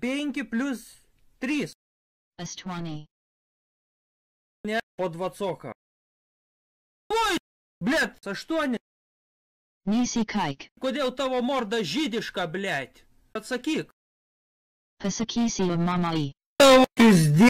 5 плюс 3. S20. Не по двадцока. Ой, блядь, це що не? Nisi kike. Куди у того морда жидишка, блядь? Пацакік. Pasakisi of mamai. Пизде.